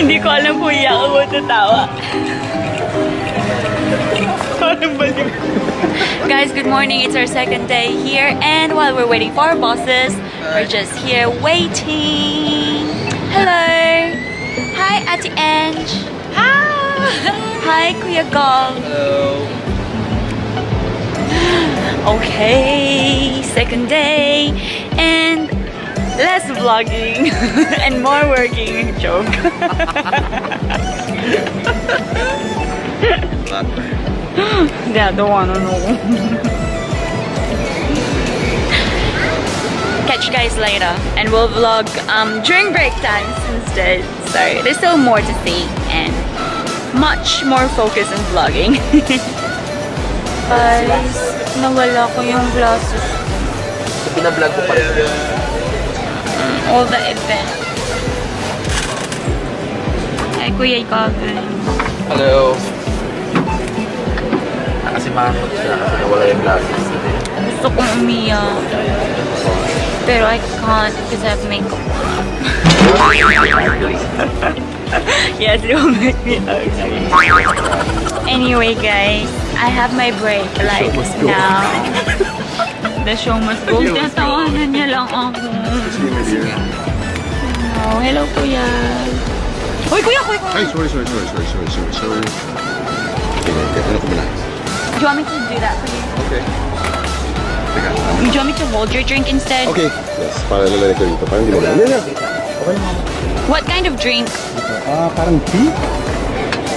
Hindi ko alam kung iyak ako tatawa. Guys, good morning. It's our second day here, and while we're waiting for our bosses, we're just here waiting. Hello. Hi, Ate Ange. Hi. Hi, Kuya Gong. Hello. Okay, second day, and less vlogging and more working. Joke. Yeah, don't wanna know. Catch you guys later, and we'll vlog um, during break times instead. So there's still more to see and much more focus on vlogging. guys, nawala ko yung glasses. Pinablog ko pa rin. All the event. Ay, Kuya Gavin. Hello. Nakasimangot siya kasi nawala yung glasses. Gusto kong umiyak. Pero I can't because I have makeup on. yes, it will make me ugly. Anyway, guys, I have my break like now. The show must go. Tatawanan niya lang ako. Oh, hello, kuya. Uy, kuya, kuya, kuya. Ay, sorry, sorry, sorry, sorry, sorry, sorry, sorry. Okay, okay, ano ko muna? Do you want me to do that for you? Okay. Teka, Do you want me to hold your drink instead? Okay. Yes, para lalagay ko dito. Parang hindi mo na. Hindi. What kind of drink? Ah, parang tea?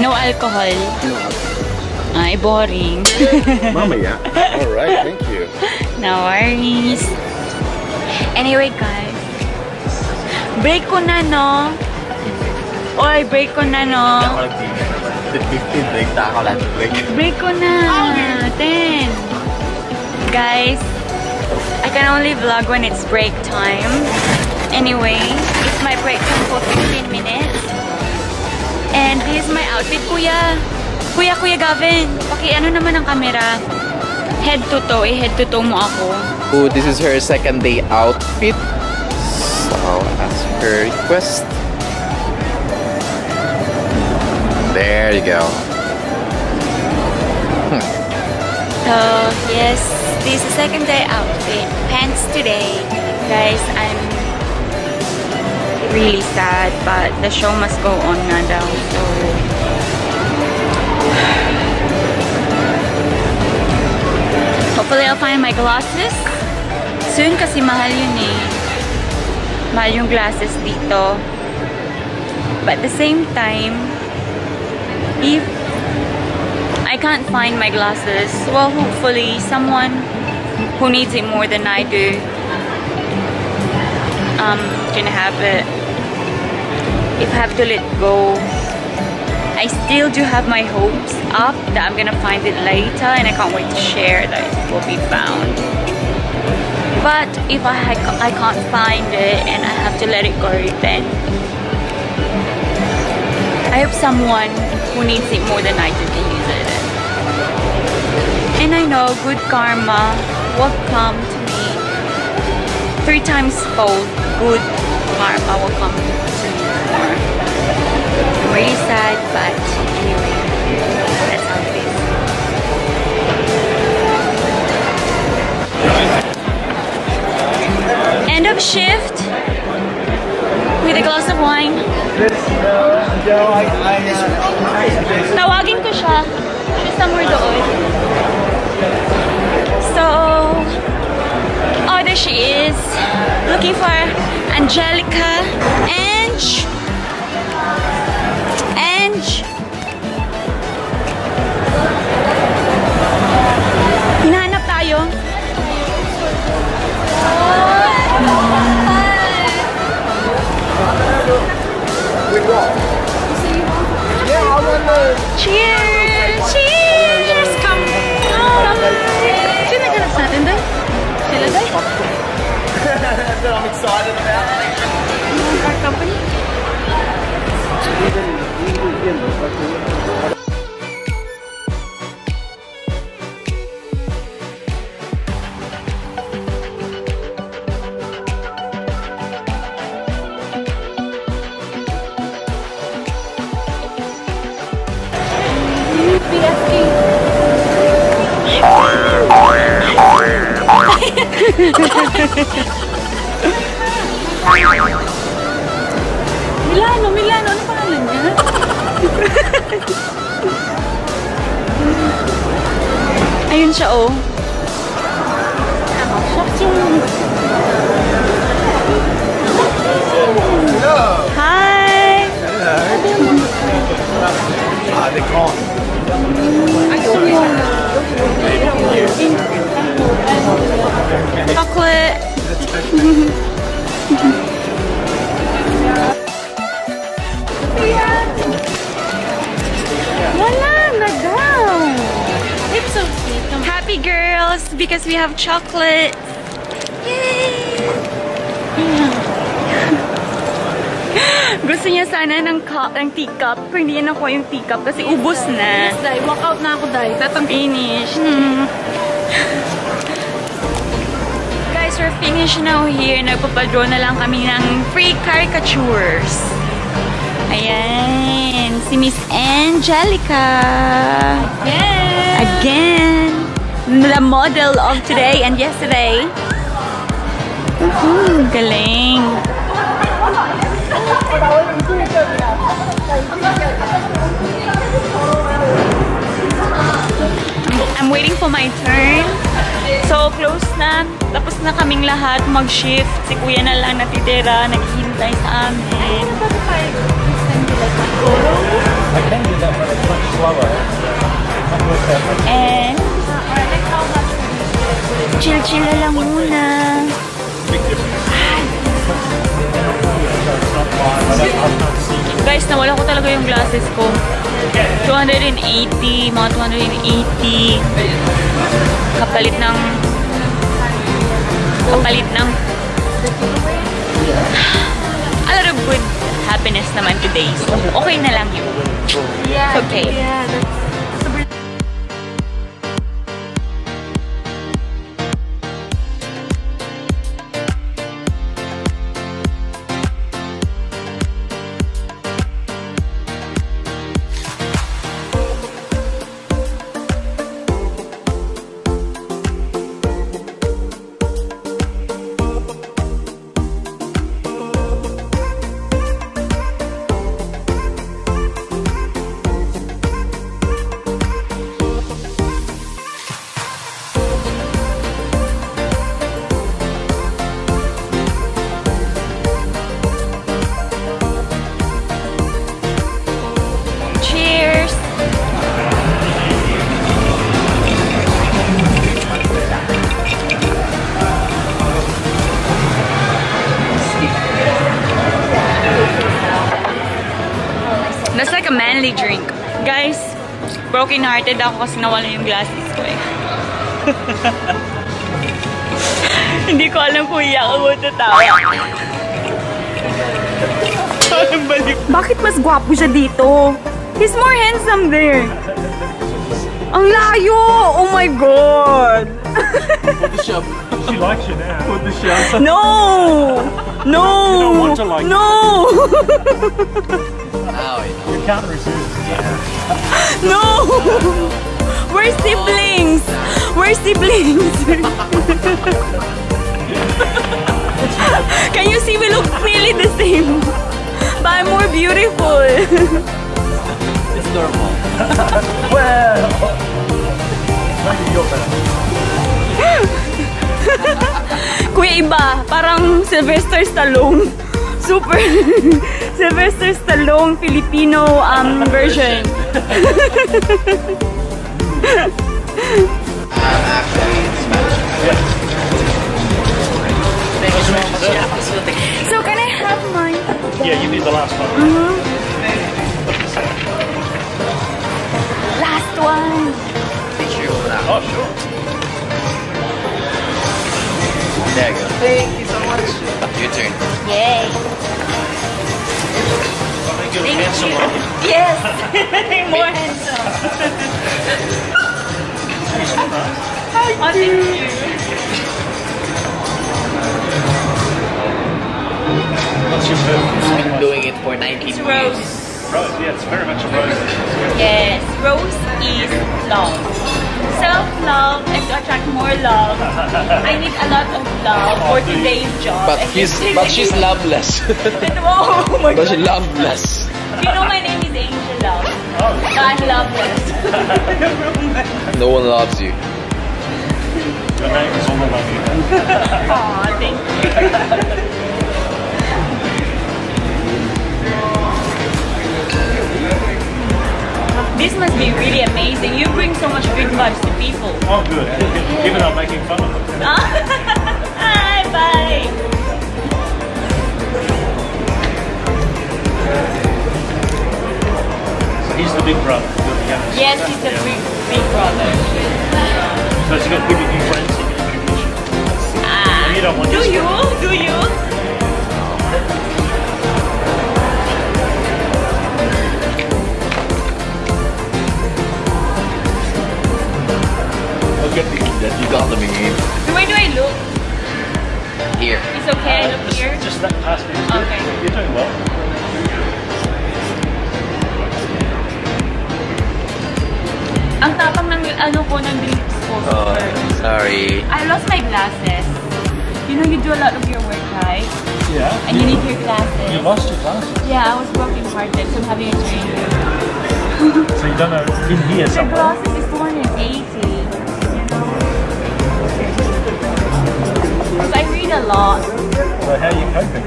No alcohol. No. Ay, boring. Mama Mamaya. Alright, thank you. no worries. Anyway, guys. Break ko na, no? Oy, break ko na, no? Break na ako lang break. Break ko na. 10. Guys, I can only vlog when it's break time. Anyway, it's my break time for 15 minutes. And this is my outfit, kuya. Kuya, kuya Gavin, paki ano naman ang camera. Head to toe, eh, head to toe mo ako. Oh, this is her second day outfit. So, as her request. There you go. So, yes, this is second day outfit. Pants today. Guys, I'm really sad, but the show must go on daw. So, hopefully I'll find my glasses. Soon kasi mahal yun eh. Mahal yung glasses dito. But at the same time, if I can't find my glasses. Well, hopefully someone who needs it more than I do um, can have it. If I have to let go, I still do have my hopes up that I'm gonna find it later and I can't wait to share that it will be found. But if I, I can't find it and I have to let it go, then I hope someone who needs it more than I do can use it. And I know good karma will come to me. Three times fold, good karma will come me. I'm really sad, but anyway, that's how it is. End of shift with a glass of wine. Tawagin ko siya. She's somewhere doon. So, oh, there she is. Looking for Angelica. Ange. we walk. Yeah, I want to. Cheers! Cheers! Come on! Sino ganap natin doon? Sila doon? That I'm excited about. Company? Milano, Milano. Ano pangalan niya? Ayun siya, oh. So sweet. Happy girls because we have chocolate. Yay! Gusto niya sana ng, cup, ng teacup, pero hindi niya nakuha yung teacup kasi ubos na. Yes, Dai. Walk out na ako, Dai. Tatang Finish. Hmm. Guys, we're finished now here. Nagpapadraw na lang kami ng free caricatures. Ayan. Si Miss Angelica. Yes! Again. The model of today and yesterday. Woohoo, galing. I'm waiting for my turn. So, close na. Tapos na kaming lahat mag-shift. Si kuya na lang natitira. Naghihintay sa amin. Chill-chill lang muna. Guys, nawala ko talaga yung glasses ko. 280, mga 280. Kapalit ng kapalit ng a lot of good happiness naman today. So, okay na lang yun. It's okay. Yeah, manly drink. Guys, broken-hearted ako kasi nawala yung glasses ko eh. Hindi ko alam kung iyak ako o tatawa. Bakit mas gwapo siya dito? He's more handsome there. Ang layo! Oh my God! She likes you now. Put the shelter. No! No! don't want to like no! You can't resist. no! We're siblings! We're siblings! Can you see we look really the same? But I'm more beautiful. It's normal. well, maybe you're better. Kuya iba, parang Sylvester Stallone. Super Sylvester Stallone Filipino um, version. So can I have mine? Yeah, you need the last one. Last one. Oh, sure. There you go. Thank you handsome one. Yes. More handsome. Oh, thank you. What's your favorite? Been doing it for 19 It's years. rose. Rose, yeah, it's very much a rose. Yes, rose is love. Self-love and to attract more love. I need a lot of love for today's job. But he's but she's loveless. oh my but god. she's loveless. You know my name is Angel Love. So I'm loveless. No one loves you. Your name is on the lucky. Aw, thank you. This must be really amazing. You bring so much good vibes to people. Oh, good. Even I'm making fun of them. he's the big brother. You're the youngest. Yes, he's a big, big brother. So he's got good looking friends he can introduce you. Ah, You don't want do this you? Do you? I'll get the That you got them in Where do I look? here. It's okay, I look here. Just that past me. Okay. You're doing well. Ang tapang ng ano ko ng drinks ko. Oh, sorry. I lost my glasses. You know you do a lot of your work, right? Yeah. And you need your glasses. You lost your glasses. Yeah, I was working hearted, so I'm having a training. So you don't know in here The somewhere. glasses is 280. You know? Because I read a lot. So how are you coping?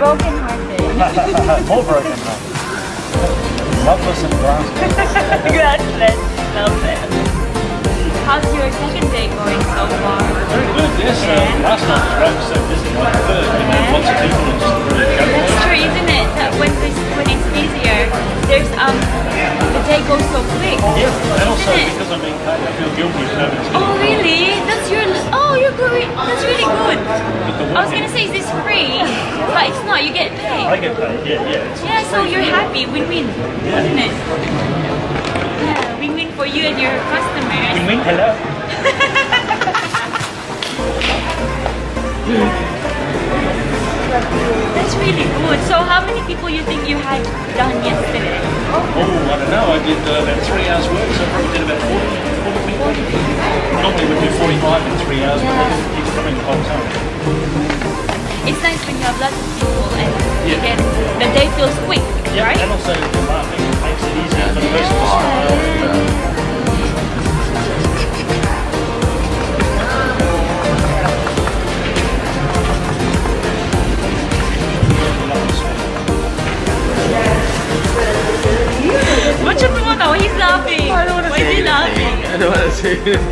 Broken hearted. More broken now. Loveless and glasses. Glassless. Love it. How's your second day going so far? Very good, yes. Uh, last night was so busy. Like the third, you know, lots of people and just really That's true, isn't it? That when this, when it's busier, there's um the day goes so quick. Yeah, and also it? because I'm being paid, I feel guilty if nobody's Oh really? That's your oh you're good. That's really good. I was gonna say is this free, but it's not. You get paid. I get paid, yeah, yeah. Yeah, so you're happy. Win-win, isn't it? Yeah, win-win for you and your customers. Win-win, hello. Really good. So how many people you think you had done yesterday? Oh, I don't know, I did uh, about three hours work, so I probably did about 40, 40 people. Normally we do 45 in three hours, but Yeah. it keeps coming the whole time. It's nice when you have lots of people and you Yeah. get the day feels quick, Yeah, right? and also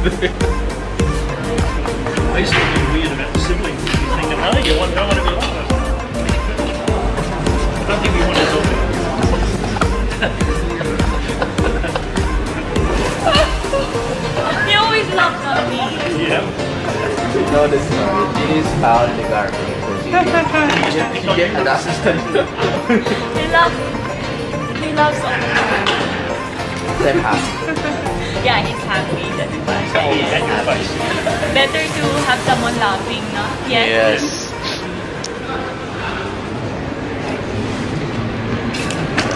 I used to be weird about the siblings. You think, oh, you want, want to be like that. I don't think we want to talk He always me. Yeah. You know the story. She found in the garden. Get an assistant. He loves. He loves all the time. Them happy. Yeah, he's happy. That's. At your face. Better to have someone laughing, no? Yes. Yes.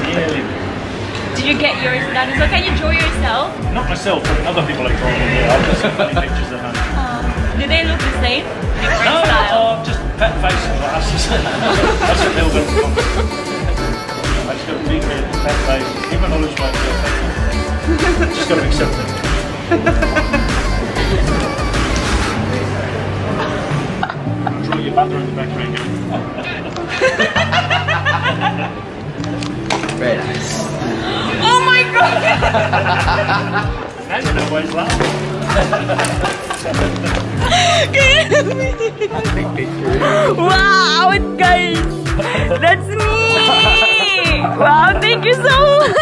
Yeah, Did you get yours done? So can you draw yourself? not myself, but other people have drawn it. Yeah, I've got some funny pictures at home. Uh, do they look the same? Different No, style. oh, just pet face and glasses. That's what they'll go I just got a big head, fat face, even knowledge my Just got to accept it. In the background. Very nice. Oh my god! Now you always laugh. Big picture. wow, guys! That's me! Wow, thank you so much!